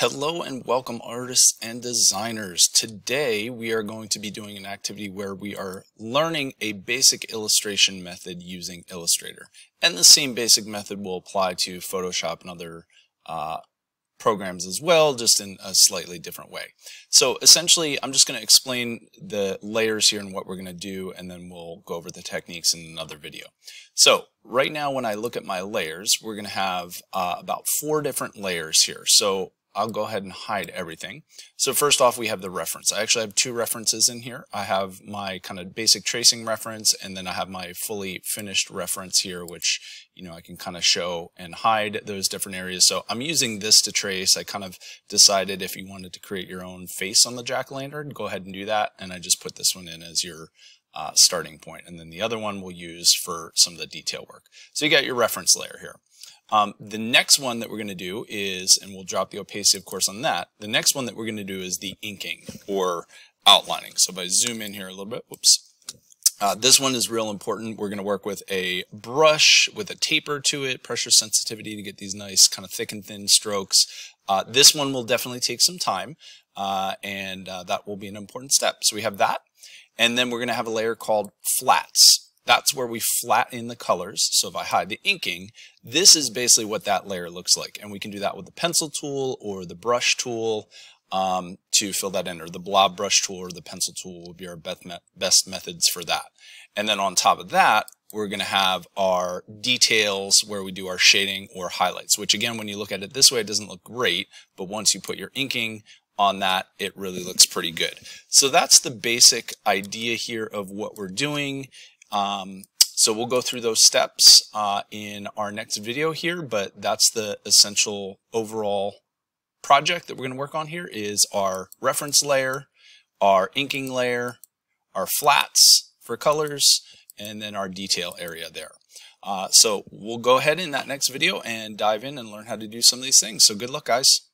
Hello and welcome artists and designers. Today we are going to be doing an activity where we are learning a basic illustration method using Illustrator. And the same basic method will apply to Photoshop and other uh, programs as well, just in a slightly different way. So essentially I'm just going to explain the layers here and what we're going to do and then we'll go over the techniques in another video. So right now when I look at my layers, we're going to have uh, about four different layers here. So I'll go ahead and hide everything. So first off, we have the reference. I actually have two references in here. I have my kind of basic tracing reference, and then I have my fully finished reference here, which, you know, I can kind of show and hide those different areas. So I'm using this to trace. I kind of decided if you wanted to create your own face on the jack-o'-lantern, go ahead and do that. And I just put this one in as your uh, starting point. And then the other one we'll use for some of the detail work. So you got your reference layer here. Um, the next one that we're going to do is, and we'll drop the opacity of course on that, the next one that we're going to do is the inking or outlining. So if I zoom in here a little bit, whoops. Uh, this one is real important. We're going to work with a brush with a taper to it, pressure sensitivity to get these nice kind of thick and thin strokes. Uh, this one will definitely take some time, uh, and uh, that will be an important step. So we have that, and then we're going to have a layer called flats. That's where we flatten the colors. So if I hide the inking, this is basically what that layer looks like. And we can do that with the pencil tool or the brush tool um, to fill that in, or the blob brush tool or the pencil tool will be our best methods for that. And then on top of that, we're going to have our details where we do our shading or highlights, which again, when you look at it this way, it doesn't look great, but once you put your inking on that, it really looks pretty good. So that's the basic idea here of what we're doing. Um, so we'll go through those steps uh, in our next video here, but that's the essential overall project that we're going to work on here is our reference layer, our inking layer, our flats for colors, and then our detail area there. Uh, so we'll go ahead in that next video and dive in and learn how to do some of these things. So good luck, guys.